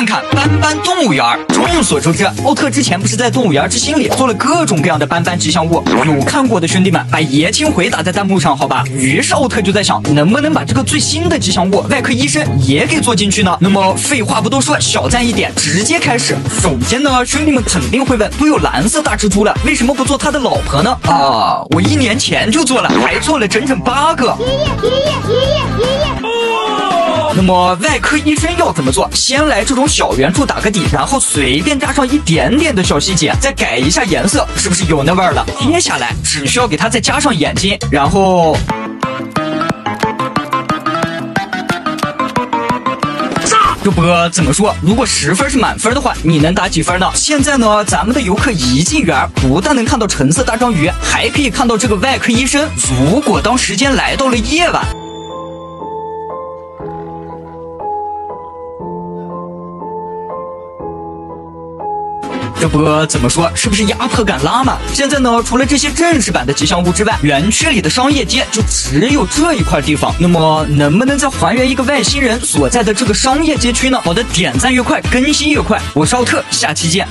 看看斑斑动物园众所周知奥特之前不是在动物园之心里做了各种各样的斑斑吉祥物有看过的兄弟们把爷青回打在弹幕上好吧？于是奥特就在想能不能把这个最新的吉祥物外科医生也给做进去呢？那么废话不多说小赞一点直接开始首先呢兄弟们肯定会问都有蓝色大蜘蛛了为什么不做他的老婆呢？啊我一年前就做了还做了整整八个。爷爷爷爷爷爷爷。那么外科医生要怎么做？先来这种小圆柱打个底，然后随便加上一点点的小细节，再改一下颜色，是不是有那味儿了？接下来只需要给它再加上眼睛，然后。这波怎么说？如果十分是满分的话，你能打几分呢？现在呢，咱们的游客一进园，不但能看到橙色大章鱼，还可以看到这个外科医生。如果当时间来到了夜晚。这波怎么说？是不是压迫感拉满？现在呢，除了这些正式版的吉祥物之外，园区里的商业街就只有这一块地方。那么，能不能再还原一个外星人所在的这个商业街区呢？好的，点赞越快，更新越快。我是奥特，下期见。